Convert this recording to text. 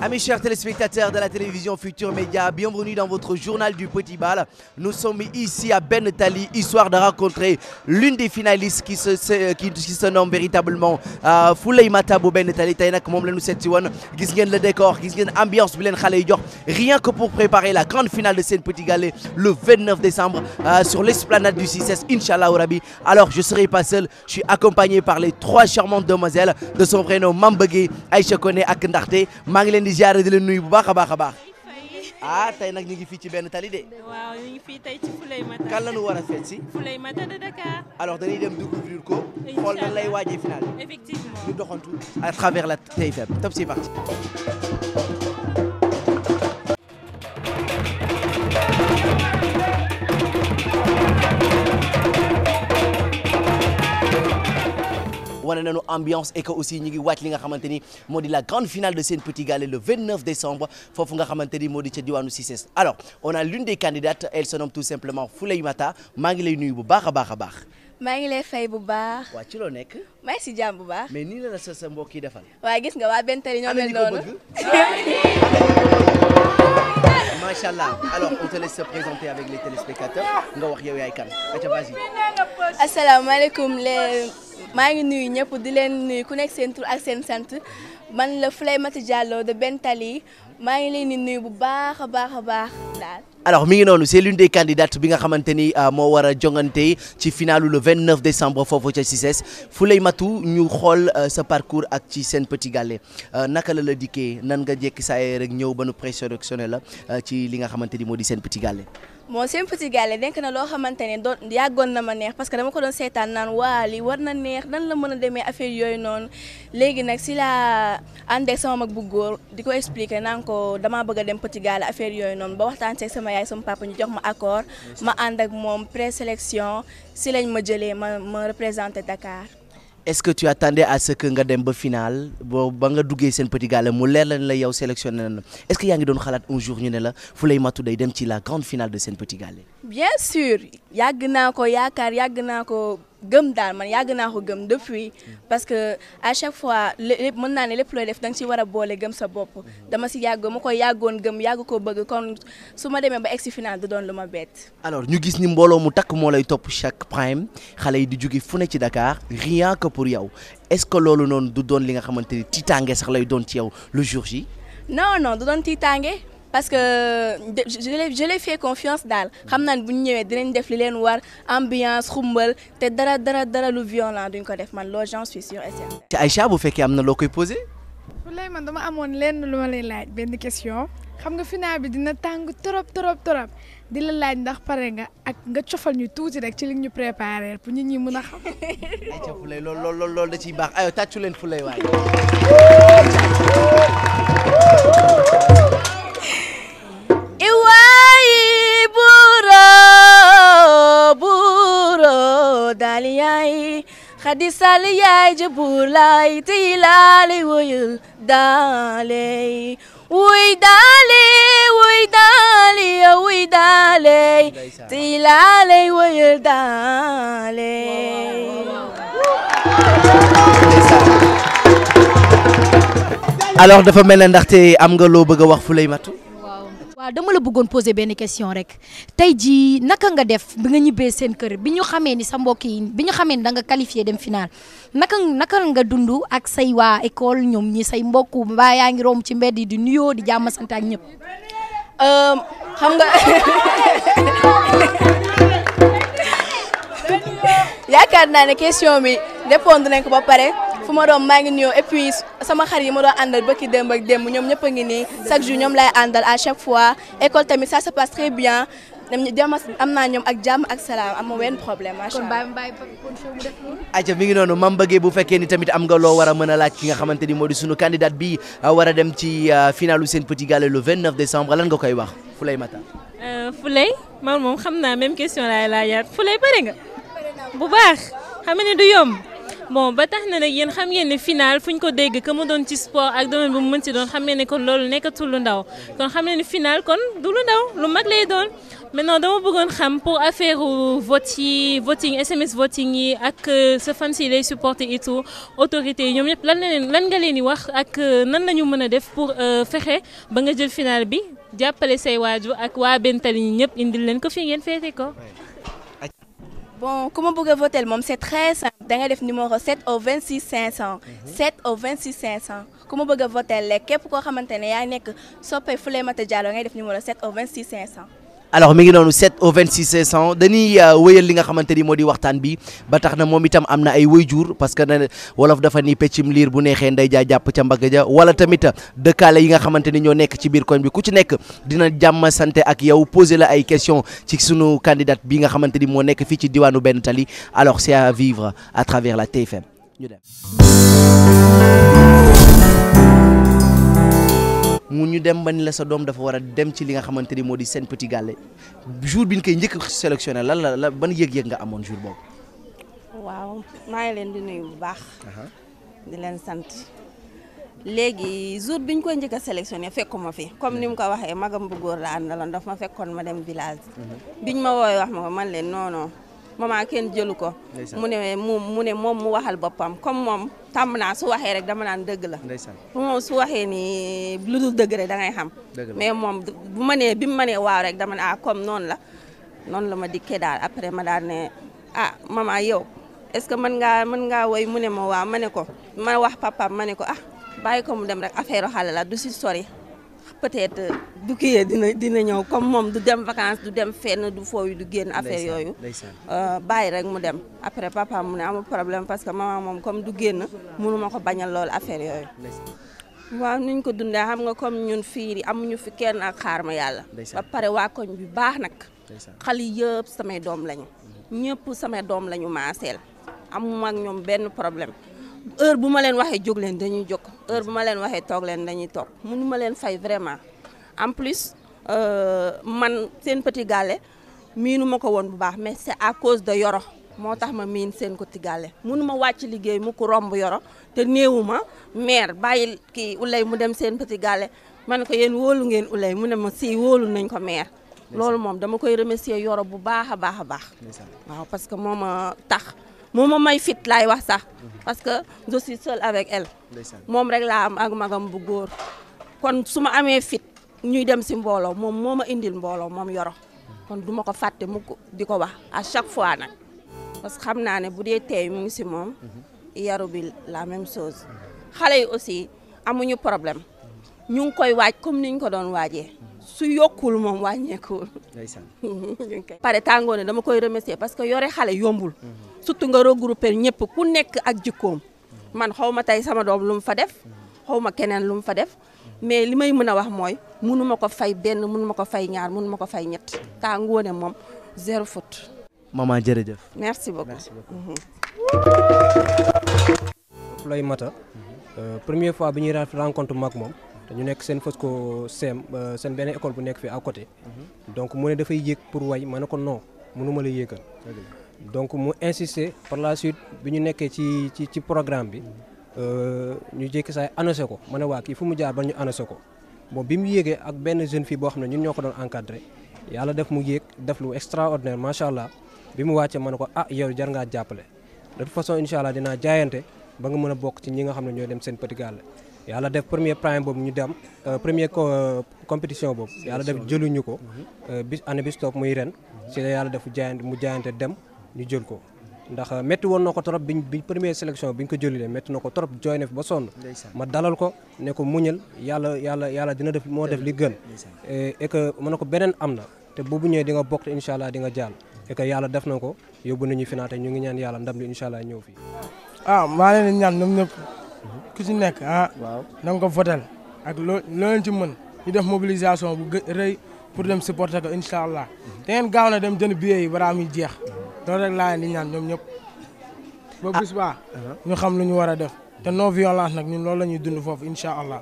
Amis chers téléspectateurs de la télévision Futur Média, bienvenue dans votre journal du Petit Bal. Nous sommes ici à Ben Tali, histoire de rencontrer l'une des finalistes qui se, qui, se nomme véritablement euh, Fouley Mata bu Ben Tali. Tey nag moom la le décor gis ngeen ambiance rien que pour préparer la grande finale de Sen Petit Gallé le 29 décembre euh, sur l'esplanade du 6S Inch'Allah Rabi. Alors je serai pas seul, je suis accompagné par les trois charmantes demoiselles de son vrai nom Mambegui, Aïcha Koné ak di ziare di leen nuyu bu baax a baax a baax. Ah tey nag ñu ngi fii ci benn tali de. Waaw ñu ngi fii tey ci Fulay Mata. kan la ñu war a feet si? Fulay Mata de Dakar. alors dañuy dem découvrir ko xool nan lay waajee final. Bi effectivement. ñu doxantu à travers la TFM top c'est parti wane nañu ambiance et que aussi ñu ngi wàcc li nga xamante ni moo di la grande finale de Sen Petit Gallé le 29 décembre foofu nga xamante ni moo di ca diwaanu Cissés alors on a l'une des candidates elle se nomme tout simplement Fouley Mata. Maa ngi lay nuyu bu baax a baax a baax. Maa ngi lay fay bu baax. Waa ci loo nekk? Maa ngi si jàmm bu baax. Mais nii la la sa sa mbokk yi defal. Waaye gis nga waa Bentali ñoo ana mel noonu. Machallah alors on te laisse se présenter avec les téléspectateurs. Nga wax yow yaay kan. Asalaamaaleykum les maa ngi seen seen alors mi ngi noonu c'est l'une des candidates bi nga xamante ni euh, moo war a le 29 décembre foofu ca Fouley Matou ñu xool euh, sa parcours ak ci Sen Petit Gallé euh, naka la la dikkee? Nan nga jékki saa rek ñëw ba nu Gallé moo seen Petit Gallé nekk na loo xamante ne doon yàggoon na ma neex parce que dama ko doon seetaan naan waa lii war na neex nan la mën a demee affaire yooyu noonu léegi nag si laa ànd ak sama mag bu góor di ko expliquer naan ko damaa bëgg a dem Petit Gallé affaire yooyu noonu ba waxtaan seeg sama yaay sama papa ñu jox ma accord ma ànd ak moom présélection si lañ ma jëlee ma ma représenté Dakar. Est-ce que tu attendais à ce que nga dem ba final? Boo ba nga duggee Sen Petit Gallé mu leer la ne la yow sélectionné na est-ce que yaa ngi doon xalaat un jour ñu ne la Fouley Matou day dem ci la grande finale de Sen Petit Gallé bien sûr yàgg naa ko yaakaar yàgg naa ko gëm daal man yàgg naa ko gëm depuis. Parce que à chaque fois lépp mën naa ne lépp looy def da nga ci war a boole gëm sa bopp. Dama si yàgg ma koy yàggoon gëm yàgg ko bëgg kon su ma demee ba egg si final du doon lu ma bett. alors ñu gis ni mbooloo mu takk moo lay topp chaque prime. Xale yi di jóge fu ne ci Dakar rien que pour yow. Est-ce que loolu noonu du doon li nga xamante ni tiitaange sax lay doon ci yow le jour J? Non non du doon tiitaange parce que de- je je l'ai fait confiance daal. Xam naa ne bu ñu ñëwee dinañ def li leen war ambiance xumbal te dara dara dara lu violent duñ ko def man loolu j'en suis sûre et certaine. Aïcha bu fekkee am na loo koy posé man dama amoon lenn lu ma lay laaj benn question. Xam nga final bi dina tàng trop trop trop. Di la laaj ndax pare nga ak nga cofal ñu tuuti rek ci li ñu préparé pour nit ñi mën a xam. Loolu da ciy baax. Ayo tàccu leen Fouley waaye خدي سالي جبولاي تيلالي ويدالي ويدالي ويدالي ويدالي تيلالي ويدالي alors dafa mel ne ndaxte am nga loo bëgg a wax Foulaymatou waaw dama la bëggoon poser benn question rek tey jii naka nga def bi nga ñibbee seen kër bi ñu xamee ni sa mbokk yi bi ñu xamee ni da nga qualifié dem final naka naka nga dund ak say waa école ñoom ñi say mbokk mbaa yaa ngi romb ci mbedd yi di nuyoo di jàmm sant ak ñëpp. Um, xam nga yaakaar naa ne question bi répondre nañ ko ba pare fu ma doon maa ngi nuyoo. Et puis sama xarit yi ma doon àndal bëkki démb ak démb ñoom ñëpp a ngi nii. Chaque jour ñoom lay àndal à chaque fois. École tamit ça se passe très bien. Dem dem am naa ñoom ak jàmm ak salaam am wenn problème macha kon allah. bàyyi bàyyi kon show mu def loolu. Aïcha mi ngi noonu. Mam bëggee bu fekkee ni tamit am nga loo war a mën a laaj ki nga xamante ni moo di sunu candidate bi uh, war a dem ci uh, finalu Sen Petit Gallé le 29 décembre lan nga koy wax? Fouley Mata Fulay man moom xam naa même question laay laajaat Fulay pare nga? Bu baax. Xam ni du yomb bon ba tax na nag yéen xam ngeen ne final fu ñu ko dégg que mu doon ci sport ak domaine bu mu mën ci doon xam maintenant dama bëggoon pour affaire vote voting SMS voting yi ak sa fans yi lay supporter et tout la leen lan nga leen di wax nan la ñu mën a def pour fexe ba nga jël final bi jàppale say waajur ak waa benn tali ñi ñëpp indil bon ku ma bëgg voter c'est très simple da nga def numéro 7 au 26 500. 7 au 26 500 ku ma bëgg a voter lekk képp koo xamante ne yaa nekk soppe Foulemata Diallo ngay def numéro 7 au 26 500. Alors mi ngi noonu 7 au 26 500 dañuy wéyal li nga xamante ni moo di waxtaan bi. Ba na itam ay parce que wolof dafa ni peccum liir bu neexee nday jaa jàpp ca mbagg ja. Wala tamit dëkkaale yi nga ni ñoo ci biir koñ bi. Ku ci nekk dina sante ak yow poser la ay question ci sunu candidate bi nga ni moo nekk ci diwaanu Benn alors c'est à vivre à travers la TFM mu ñu dem ba ni la sa doom dafa war a dem ci li nga xamante ni moo di Sen Petit Gallé jour bi ñu koy njëkk sélectionné lan la la ban yëg-yëg nga amoon jour boobu. waaw maa ngi leen di nuyu bu baax. di leen sant. léegi jour bi ñu koy njëkk a sélectionné fekkuma fi comme ni mu ko waxee magam bu góor la àndaloon daf ma fekkoon ma dem village. biñ ma woowee wax ma ko man leen non non maman kenn jëlu ko. mu ne mu mu ne moom mu waxal boppam. comme moom tàmm naa su waxee rek dama naan dëgg la. moom su waxee ni lu dul dëgg rek da ngay xam. mais moom bu ma nee bi mu ma nee waaw rek dama ne ah comme noonu la. noonu la ma dikkee daal. après ma daal ne ah maman yow est-ce que mën ngaa mën ngaa woy? mu ne ma waaw. ma ne ko ma wax papaam ma ne ko ah bàyyi ko mu dem rek. affaire xale la du si sori. Peut-être du kii dina dina ñëw comme moom du dem vacances du dem fenn du fooyu du génn affaire yooyu. bàyyi rek mu dem. Après papa mu ne amul problème parce que maman moom comme du génn mënuma ko bañal loolu affaire yooyu. Waaw nuñ ko dundee xam nga comme ñun fii di amuñu fi kenn ak xaar ma yàlla. Ba pare waa koñ bi baax nag. Xale yëpp samay doom lañu. Ñëpp samay doom lañu maaseel. Amuma ak ñoom benn problème heure bu ma leen waxee jóg leen dañuy jóg. Heure bu ma leen waxee toog leen dañuy toog. Mënu ma leen fay vraiment. En plus man seen Petit Gallé miinu ma ko woon bu baax mais c'est à cause de Yoro moo tax ma miin seen Petit Gallé. Mënu ma wàcc liggéey mu ko romb Yoro te néewu ma. Maire bàyyi kii Ulay mu dem seen Petit Gallé. Ma ne ko yéen wóolu ngeen Ulay mu ne ma si wóolu nañ ko maire. Loolu moom dama koy remercier Yoro bu baax a baax a baax. Waaw parce que moom a tax moo ma may fit laay wax sax parce que je suis seule avec elle. Moom rek laa am ak magam bu góor. Kon su ma amee fit ñuy dem si mbooloo moom moo ma indil mbooloo moom Yoro. Kon duma ko fàtte mu di ko wax à chaque fois nag. Parce que xam naa ne bu dee teey mu ngi si moom yaru bi la même chose. Xale yi aussi amuñu problème. Ñu ngi koy waaj comme niñ ko doon waajee. Su yokkul moom wàññeekuwul pare tàngoo ne dama koy remercier parce que yore xale yombul. Surtout nga regrouper ñëpp ku nekk ak jikkoom. Man xaw ma tey sama doom lu mu fa def xaw ma keneen lu mu fa def mais li may mën a wax mooy munu ma ko fay benn mënu ma ko fay ñaar munu ma ko fay ñett. Tàngoo ne moom zéro faute. Maman jërëjëf. Merci beaucoup. Merci beaucoup. Fulay Mata première fois bi ñuy rencontre mag moom dañu nekk seen Fosco CM seen benn école bu nekk fii à côté. Donc mu ne dafay yéeg pour way ma ne ko non mënuma la yéegal. Donc mu insister par la suite bi ñu nekkee ci ci ci programme bi ñu jékki saay annoncé ko. Ma ne waa kii fu mu jaar ba ñu annoncé ko. Bon bi mu yéegee ak benn jeune fille boo xam ne ñun ñoo ko doon encadré yàlla def mu yéeg def lu extraordinaire macha allah. Bi mu wàccee ma ne ko ah yow jar ngaa jàppale. De toute façon incha allah dinaa jaayante ba nga mën a bokk ci ñi nga xam ne ñooy dem seen Petit yàlla def premier prime boobu ñu dem premier compétition boobu. Yàlla def jëluñu ko bis année bis topp muy ren. Si la yàlla def jaayante mu jaayante dem ñu jël ko. ndax métti woon na ko trop biñ biñ première sélection bi ñu ko jëlulee métti na ko trop jooy na fi ba sonn. Ma dalal ko ne ko muñal yàlla yàlla yàlla dina def moo def li gën. Et que na ko beneen am na te boobu ñëwee di nga bokk te incha allah di nga jàll. Et que yàlla def na ko yóbbu nañu fi naa te ñu ngi ñaan yàlla ndam li incha allah ñëw fii ah maa leen ñaan ñoom ñëpp. Ku ci nekk ah na nga ko votel. Ak loo loo leen ci mën ñu def mobilisation bu rëy pour dem supporter ko incha allah. Te ngeen gaaw na dem jënd billet yi balaa muy jeex loolu rek laa leen di ñaan ñoom ñëpp. Ba bis baa ñu xam lu ñu war a def. Te non violence nag ñun loolu la ñuy dund foofu incha allah.